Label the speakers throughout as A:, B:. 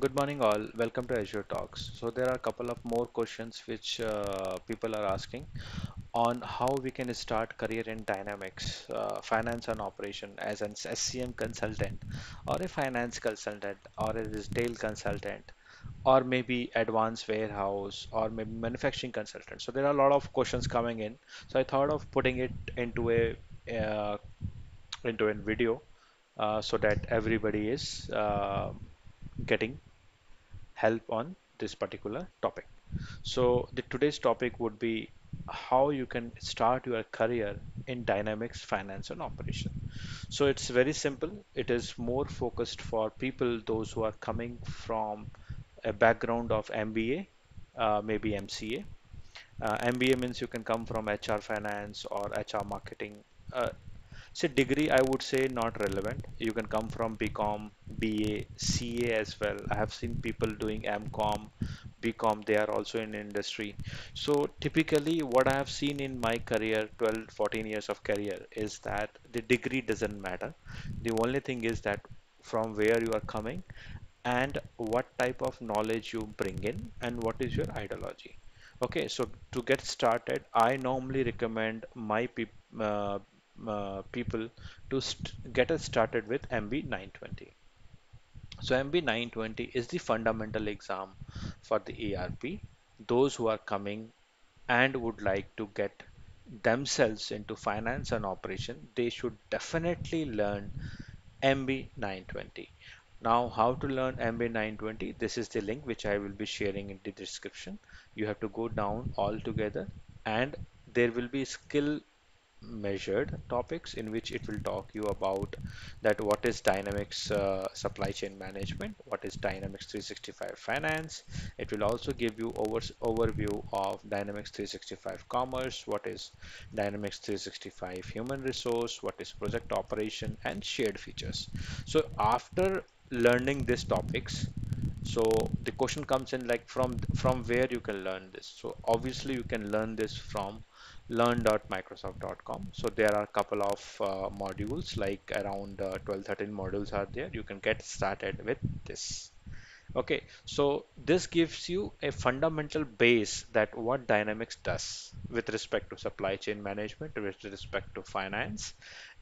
A: Good morning all. Welcome to Azure Talks. So there are a couple of more questions which uh, people are asking on how we can start career in Dynamics, uh, finance and operation as an SCM consultant or a finance consultant or a retail consultant or maybe advanced warehouse or maybe manufacturing consultant. So there are a lot of questions coming in. So I thought of putting it into a uh, into a video uh, so that everybody is uh, getting help on this particular topic. So the today's topic would be how you can start your career in Dynamics Finance and Operation. So it's very simple. It is more focused for people, those who are coming from a background of MBA, uh, maybe MCA. Uh, MBA means you can come from HR finance or HR marketing. Uh, so degree, I would say not relevant. You can come from BCom, BA, CA as well. I have seen people doing MCom, BCom. They are also in industry. So typically what I have seen in my career, 12, 14 years of career is that the degree doesn't matter. The only thing is that from where you are coming and what type of knowledge you bring in and what is your ideology. Okay, so to get started, I normally recommend my peop uh, uh, people to get us started with MB 920. So MB 920 is the fundamental exam for the ERP. Those who are coming and would like to get themselves into finance and operation, they should definitely learn MB 920. Now, how to learn MB 920? This is the link which I will be sharing in the description. You have to go down all together and there will be skill measured topics in which it will talk you about that what is dynamics uh, supply chain management what is dynamics 365 finance. It will also give you over overview of dynamics 365 commerce what is dynamics 365 human resource what is project operation and shared features. So after learning these topics so the question comes in like from from where you can learn this. So obviously you can learn this from learn.microsoft.com so there are a couple of uh, modules like around uh, 12 13 modules are there. You can get started with this. Okay so this gives you a fundamental base that what dynamics does with respect to supply chain management with respect to finance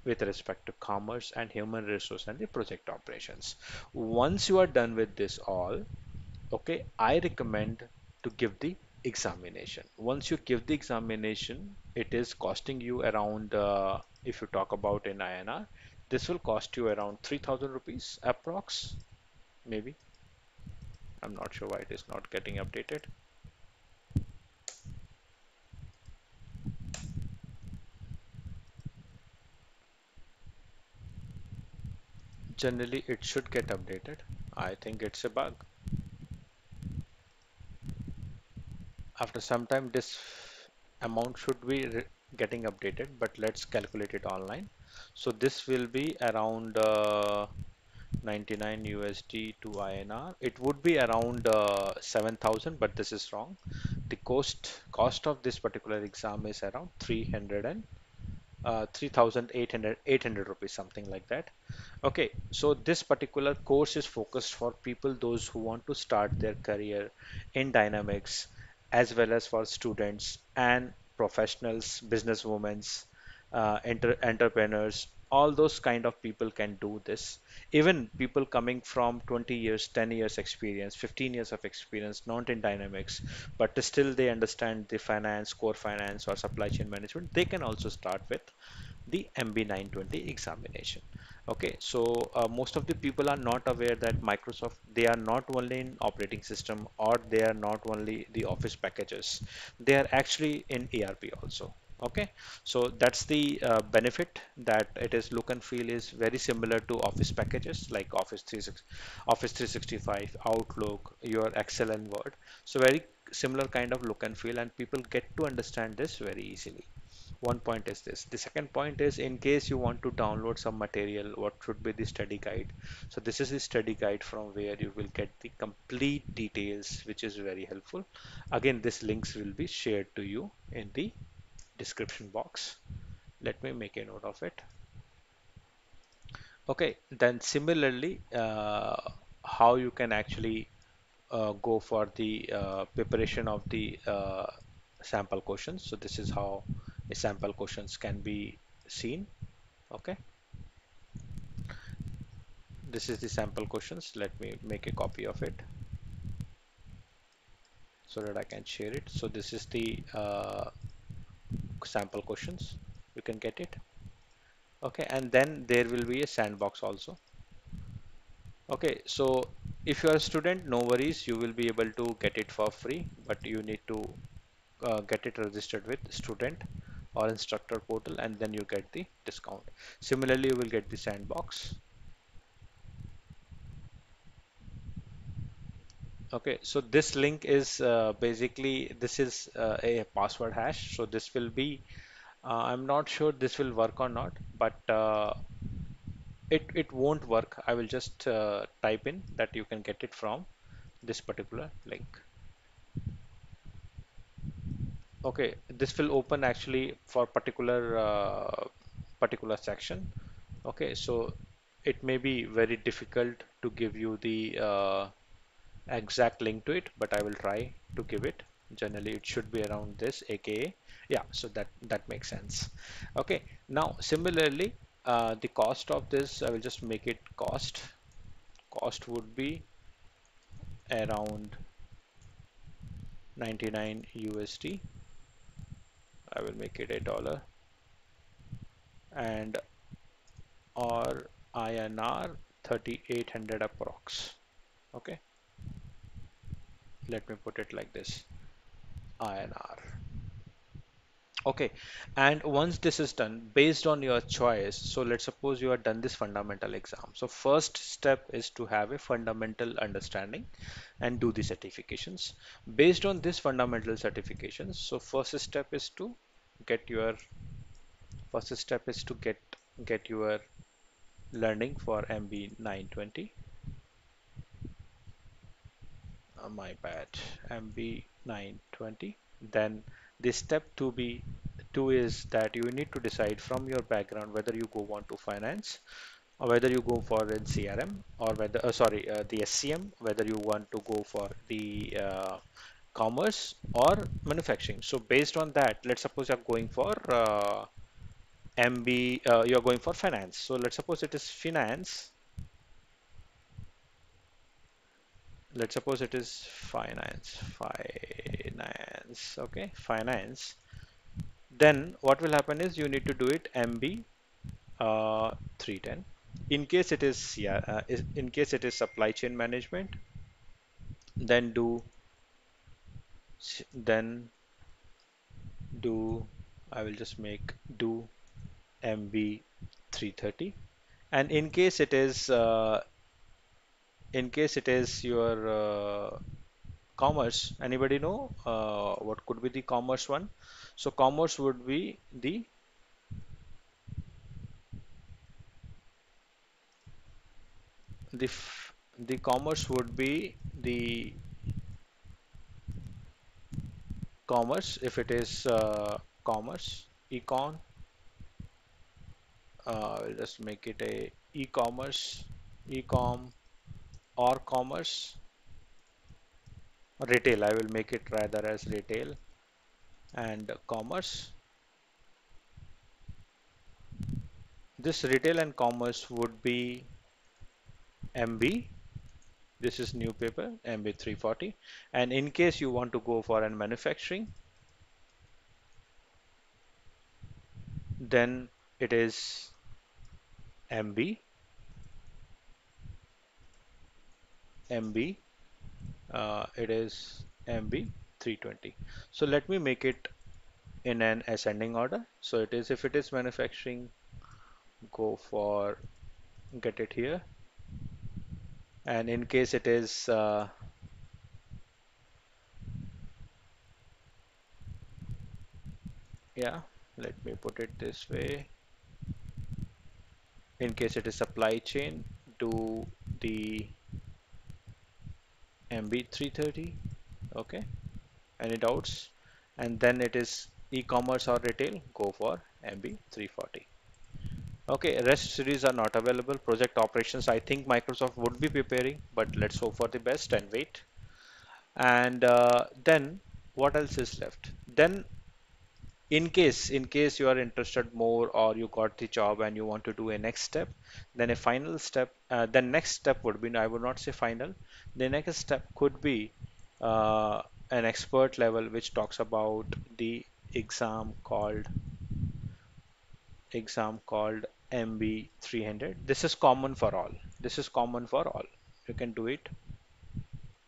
A: with respect to commerce and human resource and the project operations. Once you are done with this all okay i recommend to give the examination. Once you give the examination it is costing you around uh, if you talk about in INR this will cost you around 3000 rupees approx maybe. I'm not sure why it is not getting updated. Generally it should get updated. I think it's a bug after some time this amount should be getting updated but let's calculate it online. So this will be around uh, 99 USD to INR it would be around uh, 7000 but this is wrong. The cost cost of this particular exam is around 300 and uh, 3800 800 rupees something like that. Okay so this particular course is focused for people those who want to start their career in dynamics as well as for students and professionals businesswomen uh, enter entrepreneurs all those kind of people can do this even people coming from 20 years 10 years experience 15 years of experience not in dynamics but still they understand the finance core finance or supply chain management they can also start with the MB920 examination. Okay, so uh, most of the people are not aware that Microsoft, they are not only in operating system or they are not only the office packages, they are actually in ERP also. Okay, so that's the uh, benefit that it is look and feel is very similar to office packages like Office 360, Office 365, Outlook, your Excel and Word. So very similar kind of look and feel and people get to understand this very easily one point is this. The second point is in case you want to download some material what should be the study guide? So this is the study guide from where you will get the complete details which is very helpful. Again this links will be shared to you in the description box. Let me make a note of it. Okay then similarly uh, how you can actually uh, go for the uh, preparation of the uh, sample questions. So this is how sample questions can be seen. Okay. This is the sample questions. Let me make a copy of it so that I can share it. So this is the uh, sample questions. You can get it. Okay. And then there will be a sandbox also. Okay. So if you are a student, no worries. You will be able to get it for free, but you need to uh, get it registered with student or instructor portal and then you get the discount. Similarly, you will get the sandbox. Okay, so this link is uh, basically this is uh, a password hash. So this will be, uh, I'm not sure this will work or not, but uh, it, it won't work. I will just uh, type in that you can get it from this particular link. Okay, this will open actually for particular uh, particular section. Okay, so it may be very difficult to give you the uh, exact link to it, but I will try to give it. Generally, it should be around this, aka yeah. So that that makes sense. Okay, now similarly, uh, the cost of this, I will just make it cost. Cost would be around 99 USD I will make it a dollar. And or INR 3800 approx. Okay? Let me put it like this. INR okay. And once this is done based on your choice so let's suppose you have done this fundamental exam. So first step is to have a fundamental understanding and do the certifications. Based on this fundamental certifications so first step is to get your first step is to get get your learning for MB 920 uh, my bad. MB 920 then the step to be two is that you need to decide from your background whether you go want to finance or whether you go for in CRM or whether uh, sorry uh, the SCM whether you want to go for the uh, commerce or manufacturing. So based on that let's suppose you're going for uh, MB uh, you're going for finance. So let's suppose it is finance let's suppose it is finance finance okay finance. Then what will happen is you need to do it MB uh, 310 in case it is yeah uh, in case it is supply chain management then do then do I will just make do MB 330 and in case it is uh, in case it is your uh, commerce anybody know uh, what could be the commerce one? So commerce would be the the the commerce would be the commerce if it is uh, commerce econ uh, I'll just make it a e-commerce e-com or commerce? Retail I will make it rather as retail. And commerce? This retail and commerce would be MB this is new paper MB 340 and in case you want to go for an manufacturing then it is MB MB uh, it is MB 320 so let me make it in an ascending order. So it is if it is manufacturing go for get it here. And in case it is uh, yeah let me put it this way. In case it is supply chain do the MB330 okay any doubts and then it is e-commerce or retail go for MB340 Okay, REST series are not available. Project operations, I think Microsoft would be preparing, but let's hope for the best and wait. And uh, then what else is left? Then in case in case you are interested more or you got the job and you want to do a next step, then a final step, uh, the next step would be, I would not say final, the next step could be uh, an expert level which talks about the exam called exam called MB 300. This is common for all. This is common for all. You can do it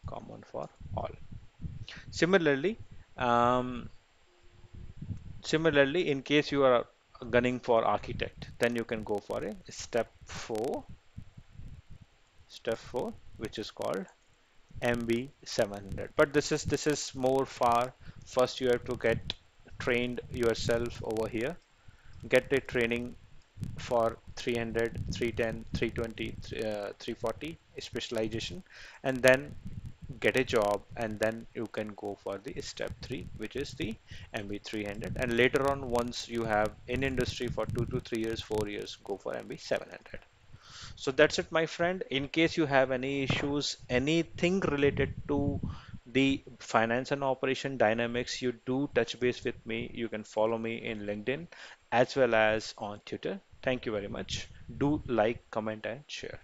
A: common for all. Similarly, um, similarly, in case you are gunning for architect, then you can go for a step four, step four, which is called MB 700. But this is this is more far. First, you have to get trained yourself over here. Get a training for 300, 310, 320, uh, 340 specialization and then get a job and then you can go for the step 3 which is the MB 300 and later on once you have in industry for 2 to 3 years 4 years go for MB 700 so that's it my friend. In case you have any issues anything related to the finance and operation dynamics you do touch base with me. You can follow me in linkedin as well as on twitter. Thank you very much. Do like comment and share